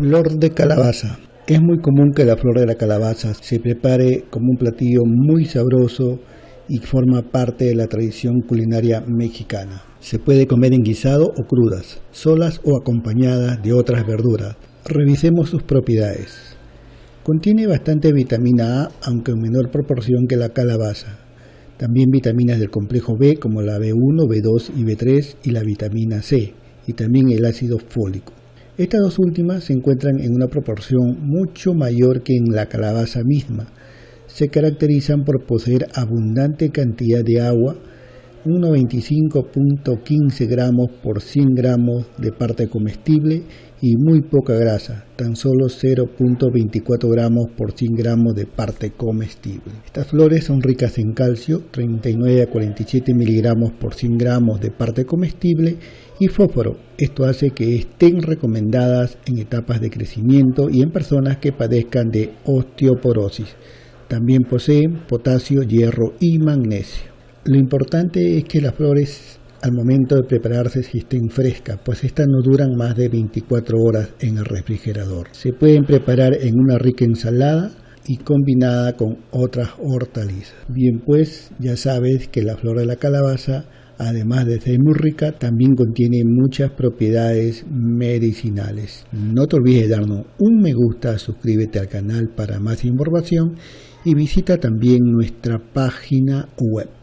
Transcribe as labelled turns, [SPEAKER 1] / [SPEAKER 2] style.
[SPEAKER 1] Flor de calabaza. Es muy común que la flor de la calabaza se prepare como un platillo muy sabroso y forma parte de la tradición culinaria mexicana. Se puede comer en guisado o crudas, solas o acompañadas de otras verduras. Revisemos sus propiedades. Contiene bastante vitamina A, aunque en menor proporción que la calabaza. También vitaminas del complejo B como la B1, B2 y B3 y la vitamina C, y también el ácido fólico. Estas dos últimas se encuentran en una proporción mucho mayor que en la calabaza misma. Se caracterizan por poseer abundante cantidad de agua, 1,95.15 gramos por 100 gramos de parte comestible y muy poca grasa, tan solo 0.24 gramos por 100 gramos de parte comestible. Estas flores son ricas en calcio, 39 a 47 miligramos por 100 gramos de parte comestible y fósforo. Esto hace que estén recomendadas en etapas de crecimiento y en personas que padezcan de osteoporosis. También poseen potasio, hierro y magnesio. Lo importante es que las flores al momento de prepararse si estén frescas, pues estas no duran más de 24 horas en el refrigerador. Se pueden preparar en una rica ensalada y combinada con otras hortalizas. Bien pues, ya sabes que la flor de la calabaza, además de ser muy rica, también contiene muchas propiedades medicinales. No te olvides de darnos un me gusta, suscríbete al canal para más información y visita también nuestra página web.